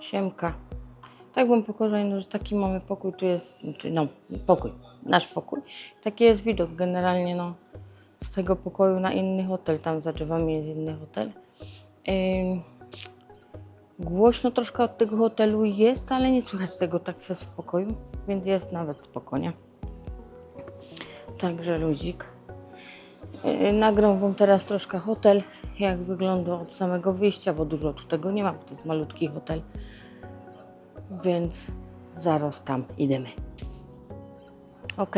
Siemka. Tak bym pokazała, no, że taki mamy pokój, tu jest, znaczy no, pokój, nasz pokój. Taki jest widok generalnie, no, z tego pokoju na inny hotel, tam za drzewami jest inny hotel. Ym, głośno troszkę od tego hotelu jest, ale nie słychać tego tak przez pokoju, więc jest nawet spokojnie. Także luzik. Yy, Nagram Wam teraz troszkę hotel, jak wygląda od samego wyjścia, bo dużo tu tego nie ma, bo to jest malutki hotel. Więc zaraz tam idziemy. Ok,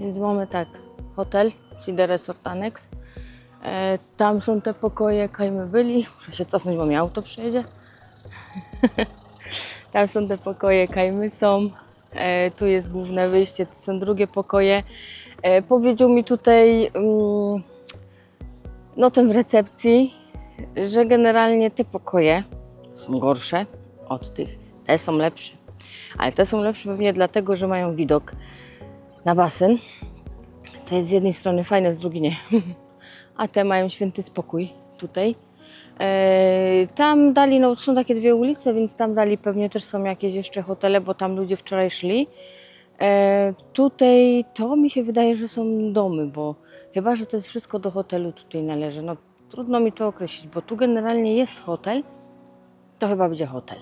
więc mamy tak, hotel, Cedar Resort Annex. E, tam są te pokoje, jak my byli. Muszę się cofnąć, bo mi auto przyjedzie. tam są te pokoje, jak my są. E, tu jest główne wyjście, tu są drugie pokoje. E, powiedział mi tutaj, mm, no ten w recepcji, że generalnie te pokoje są gorsze od tych. Te są lepsze. Ale te są lepsze pewnie dlatego, że mają widok na basen. Co jest z jednej strony fajne, z drugiej nie. A te mają święty spokój tutaj. E, tam dali, no są takie dwie ulice, więc tam dali pewnie też są jakieś jeszcze hotele, bo tam ludzie wczoraj szli. E, tutaj to mi się wydaje, że są domy, bo chyba, że to jest wszystko do hotelu tutaj należy. No trudno mi to określić, bo tu generalnie jest hotel, to chyba będzie hotel.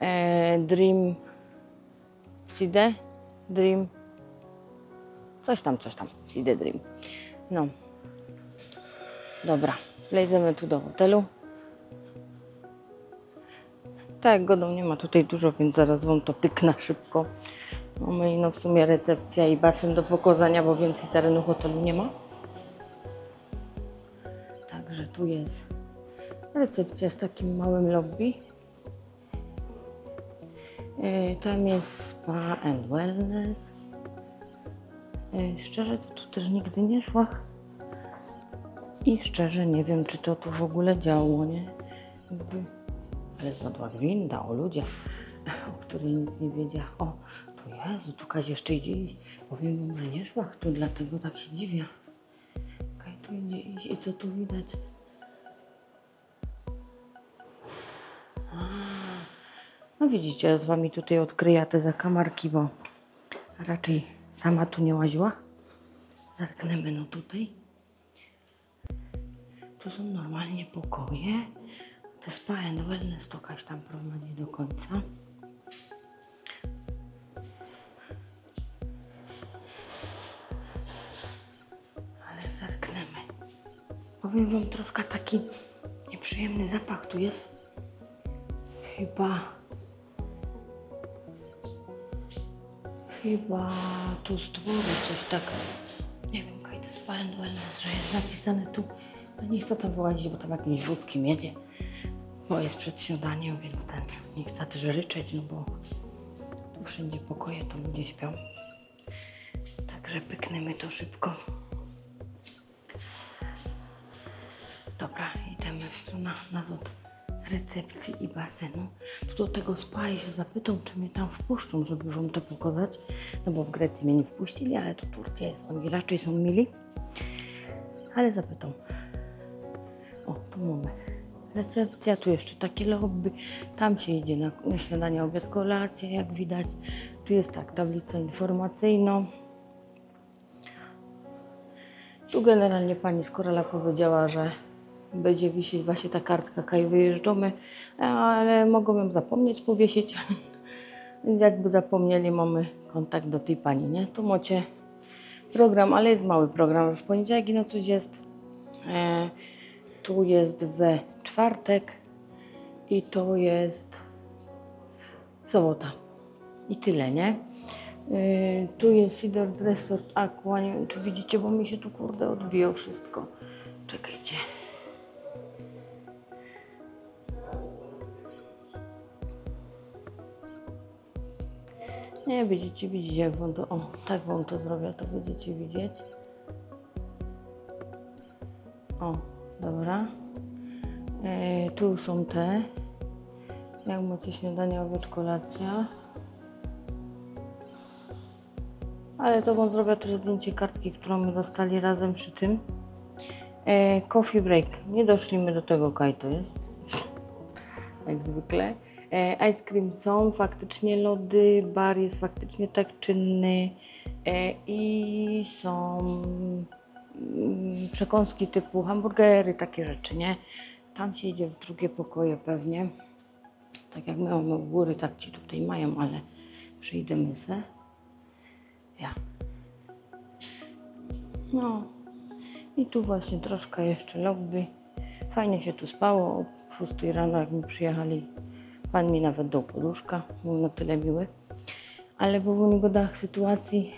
E, Dream Cide, Dream, coś tam, coś tam, Cide Dream. No. Dobra, wejdziemy tu do hotelu. Tak, godą nie ma tutaj dużo, więc zaraz Wam to pyknę szybko. Mamy no w sumie recepcja i basen do pokazania, bo więcej terenu hotelu nie ma. Także tu jest recepcja z takim małym lobby. Yy, Tam jest spa and wellness. Yy, Szczerze to tu też nigdy nie szła. I szczerze nie wiem, czy to tu w ogóle działo, nie? Ale zadła gwinda o ludzie, o której nic nie wiedziała. O, Jezu, tu Kaś jeszcze idzie i powiem wam, że nie szła tu, dlatego tak się dziwię. Kaj tu idzie, idzie i co tu widać? A, No widzicie, ja z wami tutaj odkryję te zakamarki, bo raczej sama tu nie łaziła. Zerknemy no tutaj. Tu są normalnie pokoje. Te spa and wellness to Kaś tam prowadzi do końca. Powiem wam troszkę taki nieprzyjemny zapach tu jest. Chyba. Chyba tu z dworu coś tak. Nie wiem, kaj to jest Fire and Wellness, że jest napisane tu. No nie chcę tam wyłazić, bo tam jakimś wózkiem jedzie. Bo jest przed śniadaniem, więc ten nie chcę też ryczeć, no bo tu wszędzie pokoje, to ludzie śpią. Także pykniemy to szybko. Dobra, idziemy w stronę nazad recepcji i basenu. Tu do tego spa i się zapytam, czy mnie tam wpuszczą, żeby wam to pokazać. No bo w Grecji mnie nie wpuścili, ale to Turcja jest, oni raczej są mili. Ale zapytam. O, tu mamy recepcja, tu jeszcze takie lobby. Tam się idzie na, na śniadanie, obiad, kolacja, jak widać. Tu jest tak, tablica informacyjna. Tu generalnie pani z Korala powiedziała, że będzie wisieć właśnie ta kartka, kaj wyjeżdżamy, ale mogą ją zapomnieć powiesić. Jakby zapomnieli, mamy kontakt do tej pani, nie? Tu macie program, ale jest mały program. W poniedziałek no coś jest. E, tu jest we czwartek i to jest sobota. I tyle, nie? Yy, tu jest Cedar Resort Aqua. Nie wiem, czy widzicie, bo mi się tu kurde odbiło wszystko. Czekajcie. Nie, będziecie widzieć, jak wam to. O, tak wam to zrobię, to będziecie widzieć. O, dobra. E, tu są te. Jak macie śniadanie, obiad, kolacja. Ale to wam zrobię też zdjęcie kartki, którą my dostali razem przy tym. E, coffee break. Nie doszliśmy do tego, kaj to jest. jak zwykle. E, ice cream są, faktycznie lody, bar jest faktycznie tak czynny e, i są mm, przekąski typu hamburgery, takie rzeczy, nie? Tam się idzie w drugie pokoje pewnie. Tak jak my mamy w góry, tak ci tutaj mają, ale przyjdziemy se. Ja. No. I tu właśnie troszkę jeszcze lobby. Fajnie się tu spało. O 6 rano, jak mi przyjechali, pan mi nawet dał poduszka. Był na tyle miły. Ale było w niegodach sytuacji.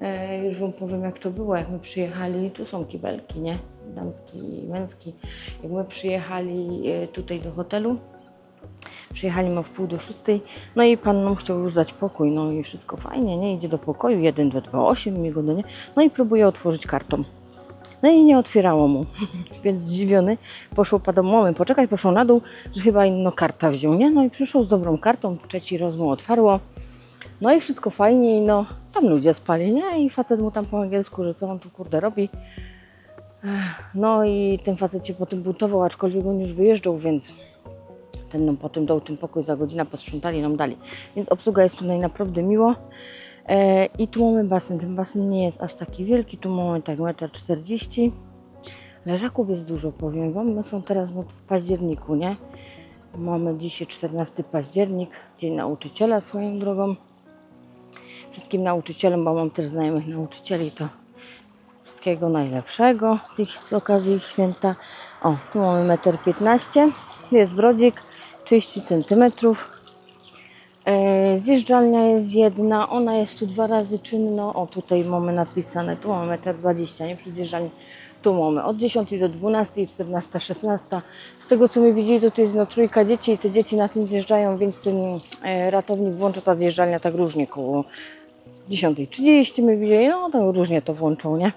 E, już wam powiem, jak to było. Jak my przyjechali, tu są kibelki, nie? Damski i męski. Jak my przyjechali e, tutaj do hotelu, Przyjechaliśmy o wpół do szóstej, no i pan nam chciał już dać pokój, no i wszystko fajnie, nie? Idzie do pokoju, 1, 2, 2, 8, mi go do nie, no i próbuje otworzyć kartą. No i nie otwierało mu, więc zdziwiony poszło do mamy, poczekaj, poszło na dół, że chyba inną karta wziął, nie? No i przyszło z dobrą kartą, trzeci rozmów otwarło, no i wszystko fajnie, i no tam ludzie spali, nie? I facet mu tam po angielsku, że co on tu kurde robi. No i ten facet się potem buntował, aczkolwiek on już wyjeżdżał, więc ten nam potem dał ten pokój za godzinę, posprzątali nam dali. Więc obsługa jest tutaj naprawdę miło. E, I tu mamy basen. Ten basen nie jest aż taki wielki, tu mamy tak 1,40 m. Leżaków jest dużo, powiem Wam. My są teraz no, w październiku, nie? Mamy dzisiaj 14 październik, Dzień Nauczyciela swoją drogą. Wszystkim nauczycielom, bo mam też znajomych nauczycieli, to wszystkiego najlepszego z, ich, z okazji ich święta. O, tu mamy 1,15 m. Jest brodzik 30 cm. E, zjeżdżalnia jest jedna, ona jest tu dwa razy czynna. O, tutaj mamy napisane, tu mamy 1,20 m, nie przy zjeżdżalni. Tu mamy od 10 do 12, 14, 16. Z tego co mi widzieli, to tu jest no trójka dzieci i te dzieci na tym zjeżdżają, więc ten e, ratownik włącza ta zjeżdżalnia tak różnie koło 10.30 my widzieli, no to różnie to włączą, nie?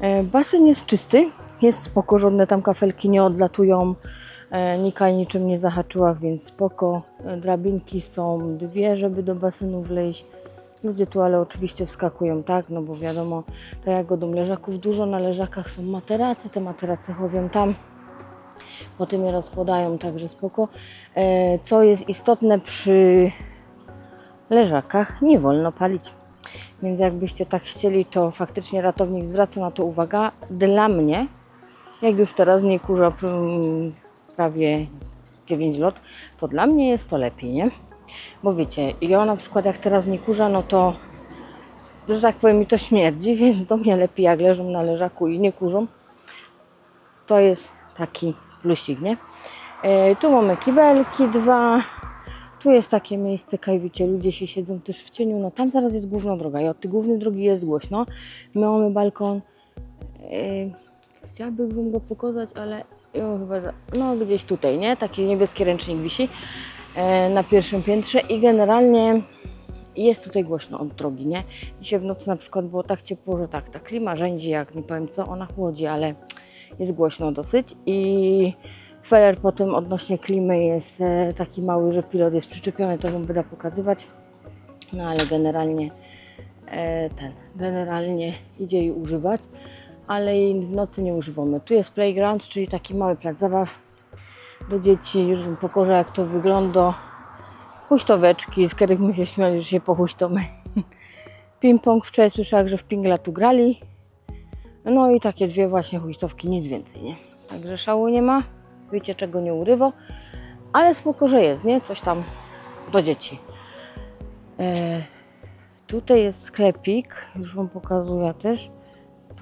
E, Basen jest czysty, jest spoko, żadne tam kafelki nie odlatują, Nika niczym nie zahaczyła, więc spoko. E, Drabinki są dwie, żeby do basenu wleźć. Ludzie tu ale oczywiście wskakują, tak, no bo wiadomo, tak jak godą leżaków dużo, na leżakach są materace, te materace chowią tam, potem je rozkładają, także spoko. E, Co jest istotne przy leżakach, nie wolno palić. Więc jakbyście tak chcieli, to faktycznie ratownik zwraca na to uwagę. Dla mnie, jak już teraz nie kurza prawie 9 lat, to dla mnie jest to lepiej, nie? Bo wiecie, ja na przykład jak teraz nie kurza, no to, że tak powiem, mi to śmierdzi, więc do mnie lepiej jak leżą na leżaku i nie kurzą. To jest taki plusik, nie? E, tu mamy kibelki dwa, tu jest takie miejsce, kaj wiecie, ludzie się siedzą też w cieniu, no tam zaraz jest główna droga i od tej głównej drogi jest głośno. My mamy balkon, yy, chciałabym go pokazać, ale no gdzieś tutaj, nie? Taki niebieski ręcznik wisi e, na pierwszym piętrze i generalnie jest tutaj głośno od drogi, nie? Dzisiaj w nocy na przykład było tak ciepło, że tak, ta klima rzędzi, jak nie powiem co, ona chłodzi, ale jest głośno dosyć i feller potem odnośnie klimy jest e, taki mały, że pilot jest przyczepiony, to wam będę pokazywać. No ale generalnie e, ten, generalnie idzie jej używać, ale jej w nocy nie używamy. Tu jest playground, czyli taki mały plac zabaw do dzieci. Już wam pokażę jak to wygląda. Huśtoweczki, z których my się śmiali, że się pohuśtamy. Ping-pong wczoraj słyszałam, że w pingla tu grali. No i takie dwie właśnie huśtowki, nic więcej, nie? Także szału nie ma, wiecie czego nie urywa, ale spoko, że jest, nie? Coś tam do dzieci. E, tutaj jest sklepik, już Wam pokazuję też.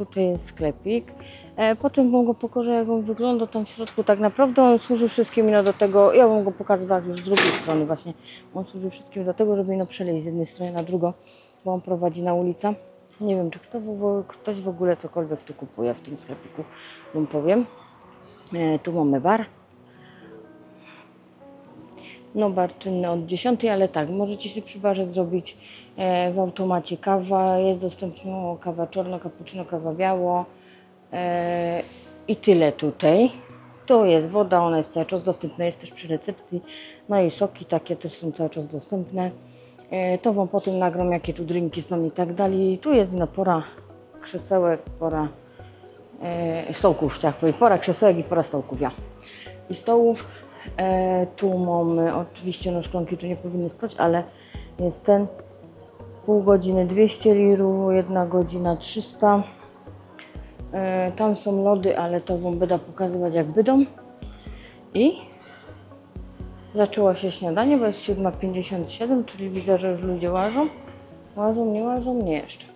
Tutaj jest sklepik. E, potem Wam go jak on wygląda tam w środku. Tak naprawdę on służy wszystkim ino do tego, ja Wam go pokazywałam już z drugiej strony właśnie. On służy wszystkim do tego, żeby ino przeleść z jednej strony na drugą, bo on prowadzi na ulicę. Nie wiem, czy kto, ktoś w ogóle cokolwiek tu kupuje w tym sklepiku, wam powiem. E, tu mamy bar. No bar czynny od 10, ale tak, możecie się przy barze zrobić e, w automacie kawa. Jest dostępna kawa czarno, cappuccino, kawa biało. E, I tyle tutaj. Tu jest woda, ona jest cały czas dostępna, jest też przy recepcji. No i soki takie też są cały czas dostępne. E, to Wam potem nagram, jakie tu drinki są i tak dalej. Tu jest no, pora krzesełek, pora stołków, tak powiem. Pora krzesełek i pora stołków, ja. I stołów. E, tu mamy, oczywiście no szklonki tu nie powinny stać, ale jest ten pół godziny 200 lirów, jedna godzina 300. E, tam są lody, ale to wam będę pokazywać jak bydą. I zaczęło się śniadanie, bo jest 7.57, czyli widzę, że już ludzie łażą. Łażą, nie łażą? Nie jeszcze.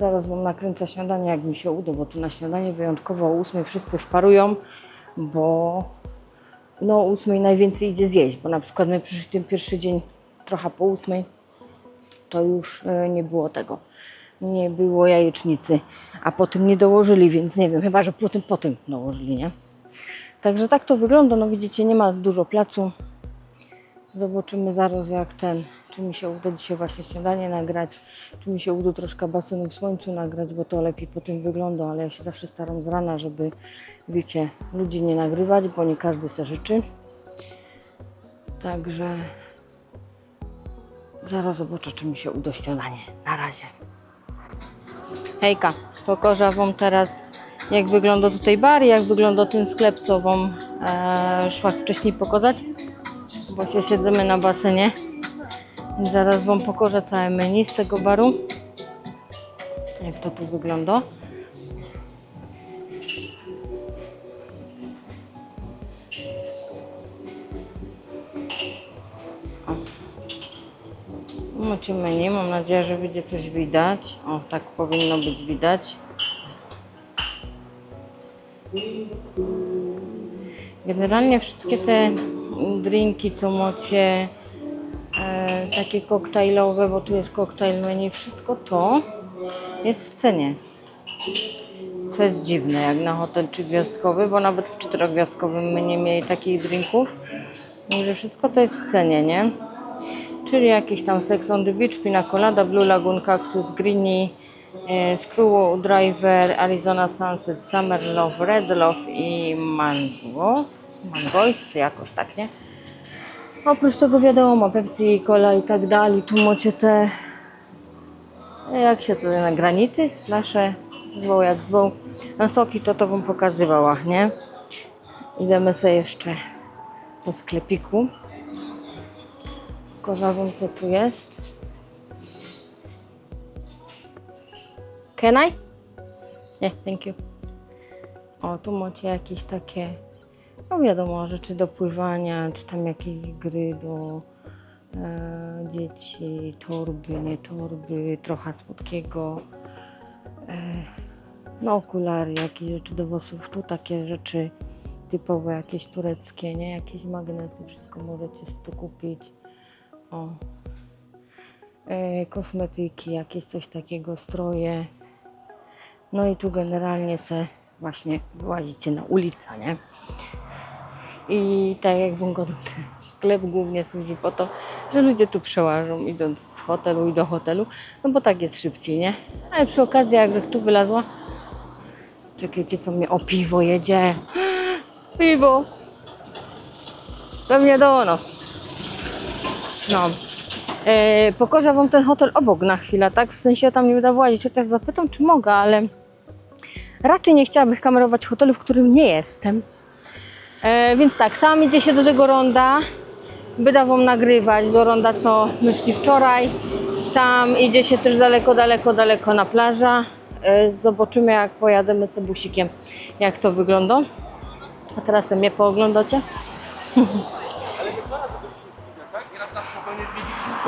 Zaraz wam nakręcę śniadanie, jak mi się uda, bo tu na śniadanie wyjątkowo o 8 wszyscy wparują, bo no o 8 najwięcej idzie zjeść, bo na przykład my przyszli ten pierwszy dzień trochę po 8, to już e, nie było tego. Nie było jajecznicy, a potem nie dołożyli, więc nie wiem, chyba że potem potem dołożyli, nie? Także tak to wygląda, no widzicie, nie ma dużo placu. Zobaczymy zaraz jak ten, czy mi się uda dzisiaj właśnie śniadanie nagrać, czy mi się uda troszkę basenu w słońcu nagrać, bo to lepiej po tym wygląda, ale ja się zawsze staram z rana, żeby, wiecie, ludzi nie nagrywać, bo nie każdy se życzy. Także zaraz zobaczę, czy mi się uda śniadanie. Na razie. Hejka, pokażę Wam teraz, jak wygląda tutaj bar jak wygląda ten sklep, co Wam e, wcześniej pokazać, bo się siedzimy na basenie. Zaraz Wam pokażę całe menu z tego baru. Jak to tu wygląda. Macie menu, mam nadzieję, że będzie coś widać. O, tak powinno być widać. Generalnie wszystkie te drinki, co macie, e, takie koktajlowe, bo tu jest koktajl menu, wszystko to jest w cenie. Co jest dziwne, jak na hotel trzygwiazdkowy, bo nawet w czterogwiazdkowym my nie mieli takich drinków. Także wszystko to jest w cenie, nie? Czyli jakiś tam Sex on the Beach, Pina Colada, Blue Lagoon, Cactus, Greenie, e, Screwdriver, Arizona Sunset, Summer Love, Red Love i Mangos, Mangoist, jakoś tak, nie? Oprócz tego wiadomo, Pepsi, Cola i tak dalej, tu macie te, jak się to na granity, splasze, zwoł jak zwoł. Na soki to to wam pokazywała, nie? Idziemy sobie jeszcze po sklepiku. Pokażę wam co tu jest. Can I? Nie, thank you. O, tu macie jakieś takie, no wiadomo, rzeczy do pływania, czy tam jakieś gry do e, dzieci, torby, nie torby, trochę słodkiego. E, no okulary, jakieś rzeczy do włosów, tu takie rzeczy typowe, jakieś tureckie, nie? Jakieś magnesy, wszystko możecie tu kupić. O. E, kosmetyki, jakieś coś takiego, stroje. No i tu generalnie se właśnie wyłazicie na ulicę, nie? I tak jak ten sklep głównie służy po to, że ludzie tu przełażą idąc z hotelu i do hotelu, no bo tak jest szybciej, nie? Ale przy okazji, jakże tu wylazła, czekajcie, co mnie, o piwo jedzie. Piwo! Do nas. No. E, pokażę Wam ten hotel obok na chwilę, tak? W sensie ja tam nie będę włazić, chociaż zapytam, czy mogę, ale raczej nie chciałabym kamerować hotelu, w którym nie jestem. E, więc tak, tam idzie się do tego ronda. Będę Wam nagrywać do ronda, co myśli wczoraj. Tam idzie się też daleko, daleko, daleko na plaża. E, zobaczymy, jak pojadziemy z busikiem, jak to wygląda. A teraz sobie mnie pooglądacie.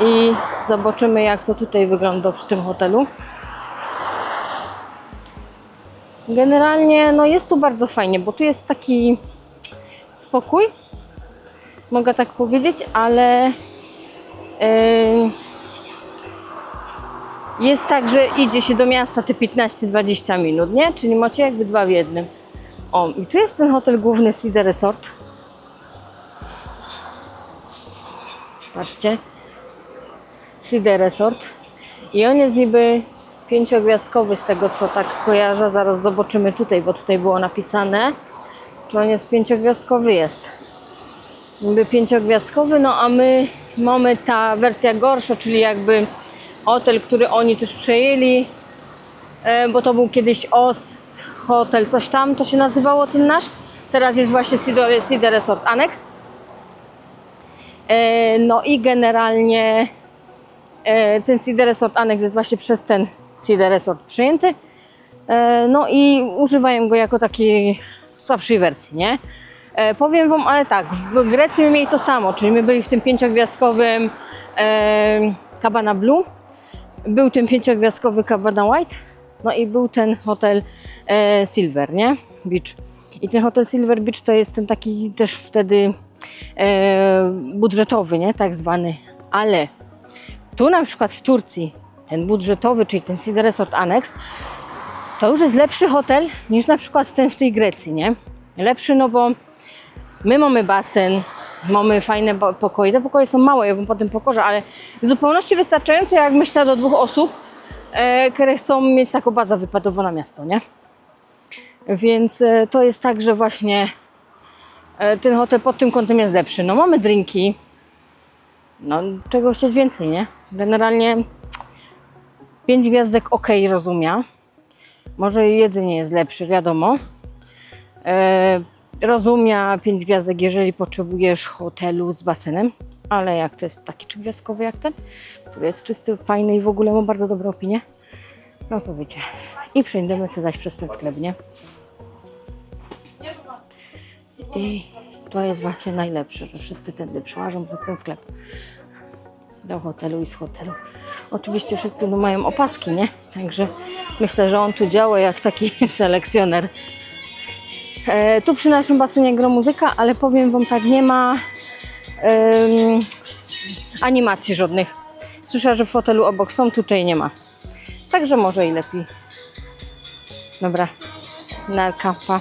I zobaczymy, jak to tutaj wygląda przy tym hotelu. Generalnie no jest tu bardzo fajnie, bo tu jest taki spokój, mogę tak powiedzieć, ale yy, jest tak, że idzie się do miasta te 15-20 minut, nie? Czyli macie jakby dwa w jednym. O, i tu jest ten hotel główny Cedar Resort. Patrzcie. Cedar Resort. I on jest niby pięciogwiazdkowy z tego, co tak kojarzę. Zaraz zobaczymy tutaj, bo tutaj było napisane, czy on jest pięciogwiazdkowy. Jest. Niby pięciogwiazdkowy, no a my mamy ta wersja gorsza, czyli jakby hotel, który oni też przejęli, e, bo to był kiedyś OS Hotel, coś tam to się nazywało ten nasz. Teraz jest właśnie Cedar Resort Annex. E, no i generalnie ten Cedar Resort Annex jest właśnie przez ten Cedar Resort przyjęty. E, no i używają go jako takiej słabszej wersji, nie? E, powiem Wam, ale tak, w Grecji my mieli to samo, czyli my byli w tym pięciogwiazdkowym e, Cabana Blue, był ten pięciogwiazdkowy Cabana White, no i był ten hotel e, Silver, nie? Beach. I ten hotel Silver Beach to jest ten taki też wtedy e, budżetowy, nie? Tak zwany. Ale tu na przykład w Turcji ten budżetowy, czyli ten Cedar Resort Annex, to już jest lepszy hotel niż na przykład ten w tej Grecji, nie? Lepszy, no bo my mamy basen, mamy fajne po- pokoje. Te pokoje są małe, ja bym potem pokorze, ale w zupełności wystarczające, jak myślę, do dwóch osób, e, które chcą mieć taką bazę wypadową na miasto, nie? Więc e, to jest tak, że właśnie e, ten hotel pod tym kątem jest lepszy. No mamy drinki, no czego chcieć więcej, nie? Generalnie 5 gwiazdek ok, rozumia. Może jedzenie jest lepsze, wiadomo. E, rozumia 5 gwiazdek, jeżeli potrzebujesz hotelu z basenem, ale jak to jest taki trzygwiazdkowy jak ten, który jest czysty, fajny i w ogóle ma bardzo dobrą opinię, no to wiecie. I przejdziemy sobie zaś przez ten sklep, nie? I to jest właśnie najlepsze, że wszyscy tędy przełażą przez ten sklep do hotelu i z hotelu. Oczywiście wszyscy tu mają opaski, nie? Także myślę, że on tu działa jak taki selekcjoner. E, tu przy naszym basenie gra muzyka, ale powiem Wam tak, nie ma animacji żadnych. Słyszę, że w fotelu obok są, tutaj nie ma. Także może i lepiej. Dobra, na kapa.